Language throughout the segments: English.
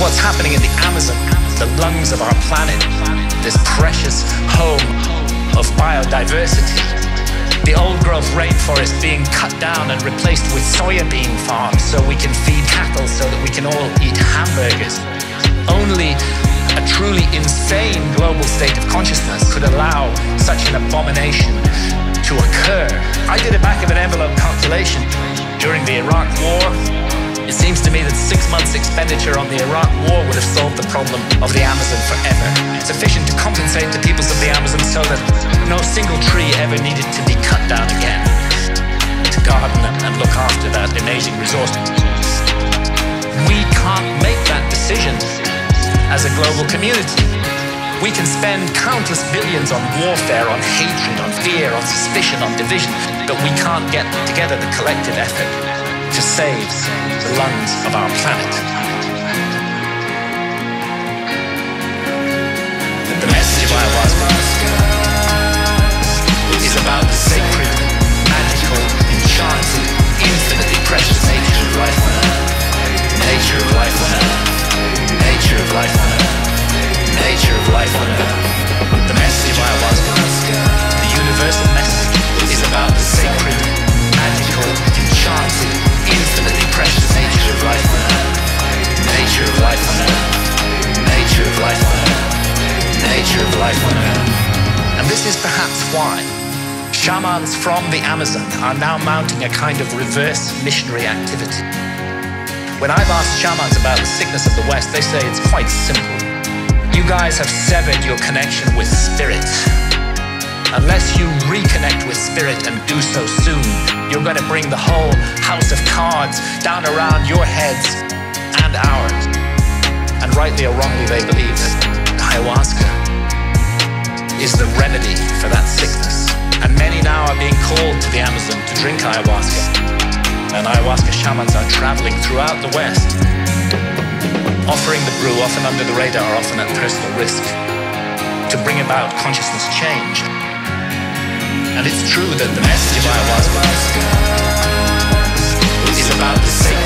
what's happening in the Amazon, the lungs of our planet, this precious home of biodiversity. The old growth rainforest being cut down and replaced with soybean farms so we can feed cattle so that we can all eat hamburgers. Only a truly insane global state of consciousness could allow such an abomination to occur. I did a back of an envelope calculation during the Iraq War expenditure on the Iraq war would have solved the problem of the Amazon forever. Sufficient to compensate the peoples of the Amazon so that no single tree ever needed to be cut down again. To garden and look after that amazing resource. We can't make that decision as a global community. We can spend countless billions on warfare, on hatred, on fear, on suspicion, on division, but we can't get together the collective effort to save the lungs of our planet. This is perhaps why shamans from the Amazon are now mounting a kind of reverse missionary activity. When I've asked shamans about the sickness of the West, they say it's quite simple. You guys have severed your connection with spirit. Unless you reconnect with spirit and do so soon, you're going to bring the whole house of cards down around your heads and ours. And rightly or wrongly, they believe that ayahuasca is the remedy for that sickness. And many now are being called to the Amazon to drink ayahuasca. And ayahuasca shamans are traveling throughout the West, offering the brew, often under the radar, often at personal risk, to bring about consciousness change. And it's true that the message of ayahuasca is about the sacred,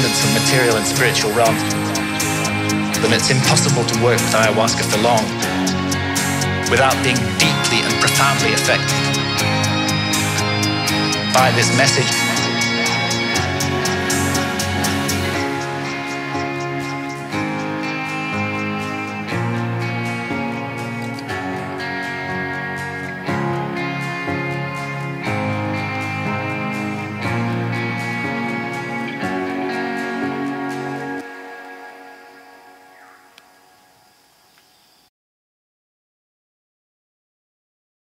material and spiritual realms, then it's impossible to work with ayahuasca for long without being deeply and profoundly affected by this message